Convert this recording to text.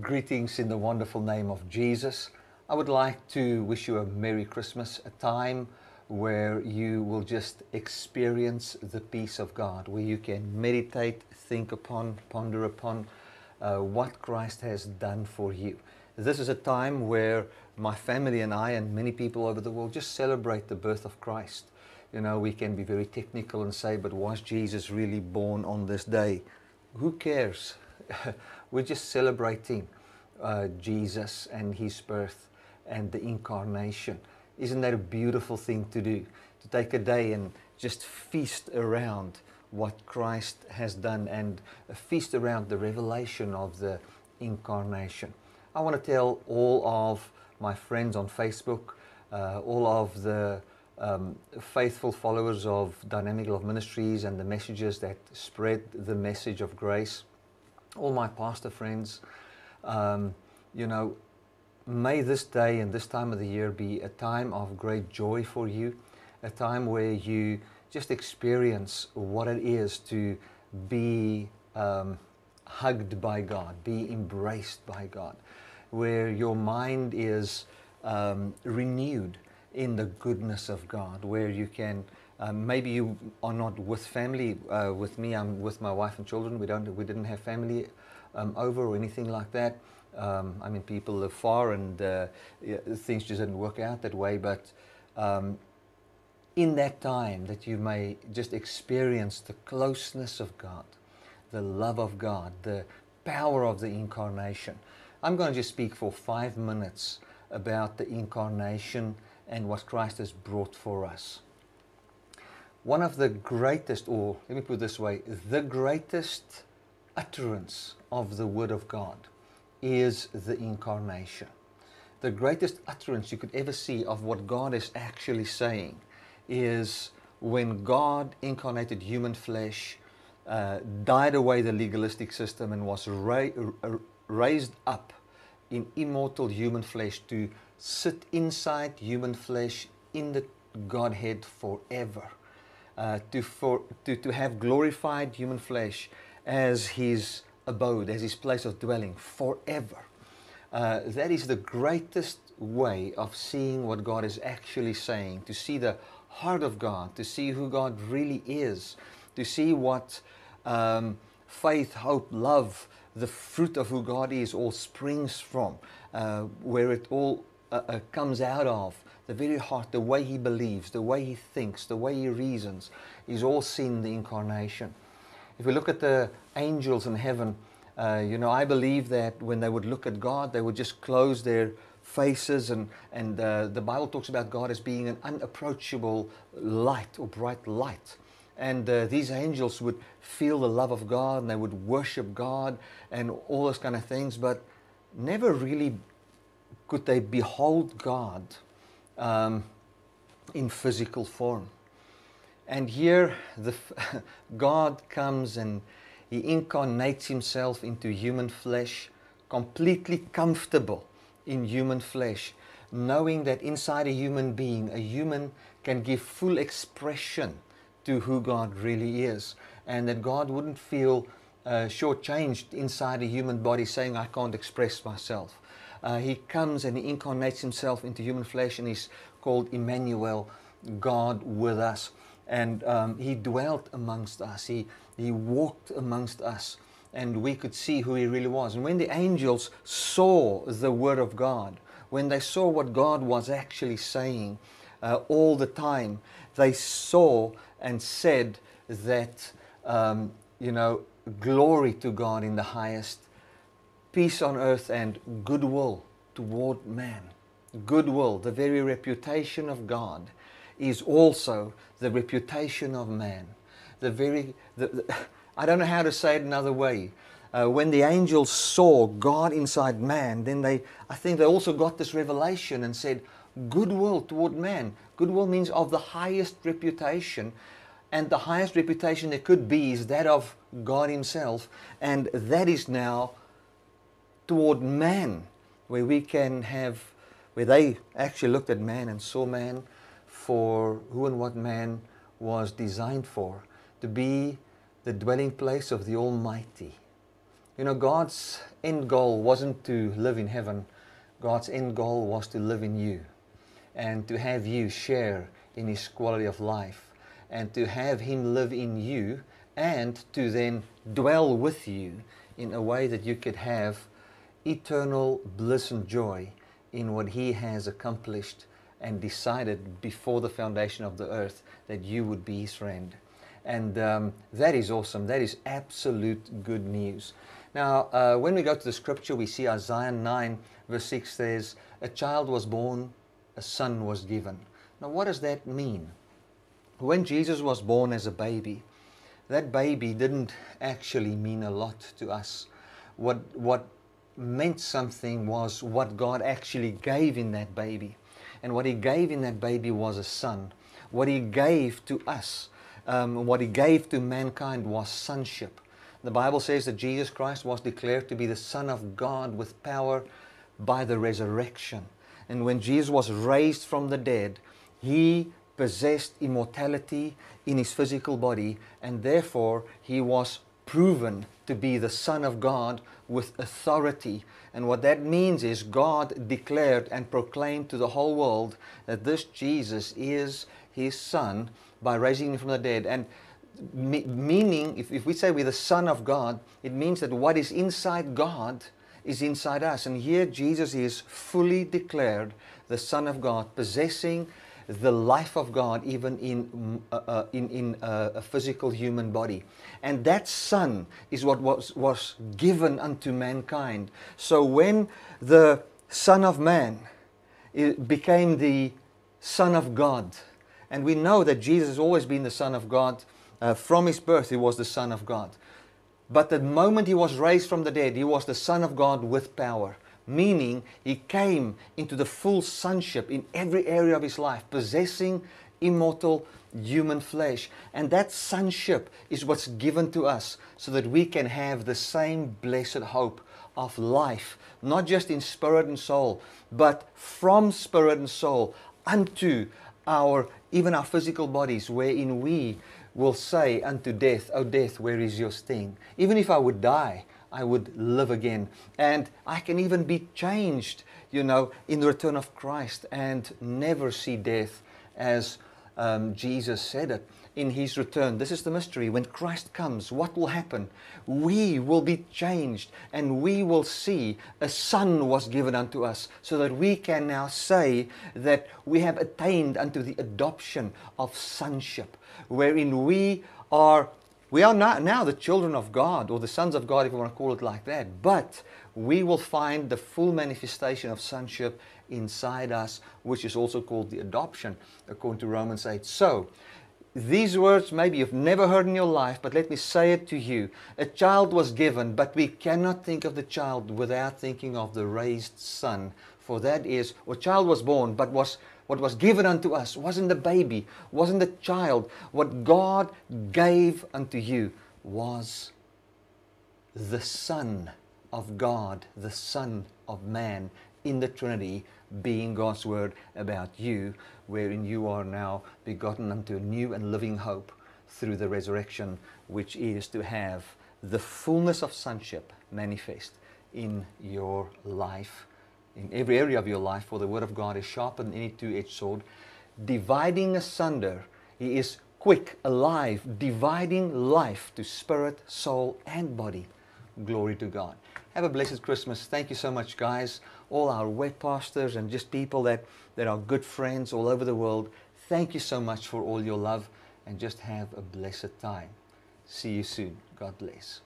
Greetings in the wonderful name of Jesus. I would like to wish you a Merry Christmas, a time where you will just experience the peace of God, where you can meditate, think upon, ponder upon uh, what Christ has done for you. This is a time where my family and I, and many people over the world, just celebrate the birth of Christ. You know, we can be very technical and say, but was Jesus really born on this day? Who cares? We're just celebrating uh, Jesus and his birth and the incarnation. Isn't that a beautiful thing to do? To take a day and just feast around what Christ has done and feast around the revelation of the incarnation. I want to tell all of my friends on Facebook, uh, all of the um, faithful followers of Dynamic Love Ministries and the messages that spread the message of grace, all my pastor friends, um, you know, may this day and this time of the year be a time of great joy for you, a time where you just experience what it is to be um, hugged by God, be embraced by God, where your mind is um, renewed in the goodness of God, where you can. Um, maybe you are not with family. Uh, with me, I'm with my wife and children. We don't. We didn't have family um, over or anything like that. Um, I mean, people live far, and uh, things just didn't work out that way. But um, in that time, that you may just experience the closeness of God, the love of God, the power of the incarnation. I'm going to just speak for five minutes about the incarnation and what Christ has brought for us. One of the greatest, or let me put this way, the greatest utterance of the Word of God is the incarnation. The greatest utterance you could ever see of what God is actually saying is when God incarnated human flesh, uh, died away the legalistic system, and was ra- raised up in immortal human flesh to sit inside human flesh in the Godhead forever. Uh, to, for, to, to have glorified human flesh as his abode, as his place of dwelling forever. Uh, that is the greatest way of seeing what God is actually saying, to see the heart of God, to see who God really is, to see what um, faith, hope, love, the fruit of who God is all springs from, uh, where it all uh, uh, comes out of. The very heart, the way he believes, the way he thinks, the way he reasons, is all seen in the incarnation. If we look at the angels in heaven, uh, you know, I believe that when they would look at God, they would just close their faces, and, and uh, the Bible talks about God as being an unapproachable light or bright light. And uh, these angels would feel the love of God and they would worship God and all those kind of things, but never really could they behold God um, in physical form. And here, the, God comes and He incarnates Himself into human flesh, completely comfortable in human flesh, knowing that inside a human being, a human can give full expression to who God really is, and that God wouldn't feel uh, shortchanged inside a human body saying, I can't express myself. Uh, he comes and he incarnates himself into human flesh and he's called Emmanuel, God with us. And um, he dwelt amongst us, he, he walked amongst us, and we could see who he really was. And when the angels saw the Word of God, when they saw what God was actually saying uh, all the time, they saw and said that, um, you know, glory to God in the highest, peace on earth, and goodwill toward man. Goodwill, the very reputation of God, is also the reputation of man. The very, the, the, I don't know how to say it another way. Uh, when the angels saw God inside man, then they, I think they also got this revelation and said, goodwill toward man. Goodwill means of the highest reputation, and the highest reputation there could be is that of God Himself, and that is now toward man, where we can have, where they actually looked at man and saw man for who and what man was designed for to be the dwelling place of the Almighty. You know, God's end goal wasn't to live in heaven, God's end goal was to live in you and to have you share in His quality of life and to have Him live in you and to then dwell with you in a way that you could have eternal bliss and joy in what He has accomplished and decided before the foundation of the earth that you would be His friend. And um, that is awesome. That is absolute good news. Now, uh, when we go to the scripture, we see Isaiah 9, verse 6 says, A child was born, a son was given. Now, what does that mean? When Jesus was born as a baby, that baby didn't actually mean a lot to us. What, what meant something was what God actually gave in that baby. And what He gave in that baby was a son. What He gave to us, um, what He gave to mankind was sonship. The Bible says that Jesus Christ was declared to be the Son of God with power by the resurrection. And when Jesus was raised from the dead, he possessed immortality in his physical body, and therefore he was proven to be the Son of God with authority. And what that means is God declared and proclaimed to the whole world that this Jesus is his Son by raising him from the dead. And me, meaning, if, if we say we're the Son of God, it means that what is inside God is inside us. And here Jesus is fully declared the Son of God, possessing the life of God even in, uh, uh, in, in uh, a physical human body. And that Son is what was, was given unto mankind. So when the Son of Man became the Son of God, and we know that Jesus has always been the Son of God uh, from his birth, he was the Son of God. But the moment he was raised from the dead, he was the Son of God with power. Meaning, he came into the full sonship in every area of his life, possessing immortal human flesh. And that sonship is what's given to us so that we can have the same blessed hope of life, not just in spirit and soul, but from spirit and soul unto our even our physical bodies, wherein we will say unto death, O death, where is your sting? Even if I would die, I would live again. And I can even be changed, you know, in the return of Christ and never see death as um, Jesus said it in his return. This is the mystery. When Christ comes, what will happen? We will be changed and we will see a son was given unto us so that we can now say that we have attained unto the adoption of sonship wherein we are we are not now the children of God or the sons of God if you want to call it like that but we will find the full manifestation of sonship inside us which is also called the adoption according to Romans 8 so these words maybe you've never heard in your life, but let me say it to you. A child was given, but we cannot think of the child without thinking of the raised son. For that is, a child was born, but was what was given unto us wasn't the baby, wasn't the child. What God gave unto you was the Son of God, the Son of man in the Trinity, being God's word about you, wherein you are now begotten unto a new and living hope through the resurrection, which is to have the fullness of sonship manifest in your life in every area of your life, for the Word of God is sharper than any two edged sword, dividing asunder. He is quick, alive, dividing life to spirit, soul, and body. Glory to God. Have a blessed Christmas. Thank you so much, guys. All our web pastors and just people that, that are good friends all over the world. Thank you so much for all your love and just have a blessed time. See you soon. God bless.